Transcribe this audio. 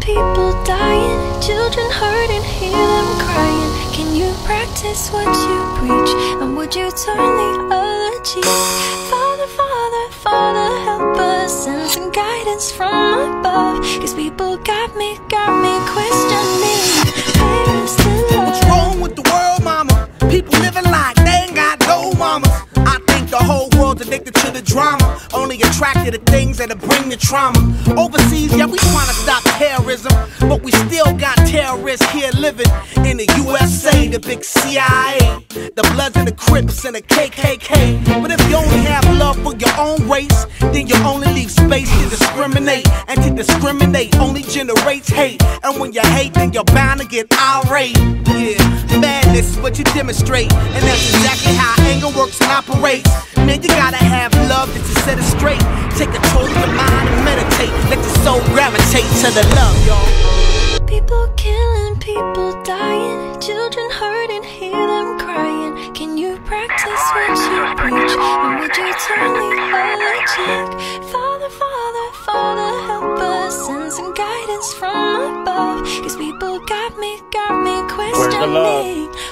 people dying, children hurting, hear them crying. Can you practice what you preach? And would you turn the other cheek? Father, Father, Father, help us. Send some guidance from above. Cause people got me, got me questioning. What's wrong with the world, mama? People living like they ain't got no mamas. I think the whole world's addicted to the drama. Only attracted to things that'll bring the trauma. Overseas, yeah, we tryna stop terrorism. But we still got terrorists here living in the USA, the big CIA. The Bloods and the Crips and the KKK. But if you only have love for your own race, then you only leave space to discriminate. And to discriminate only generates hate. And when you hate, then you're bound to get irate. Yeah, madness is what you demonstrate. And that's exactly how anger works and operates. Man, you gotta have love you set it straight. Take control of your mind and meditate. Let your soul gravitate to the love, y'all. Father, Father, Father, help us. Send some guidance from above. Cause people got me, got me the love? questioning.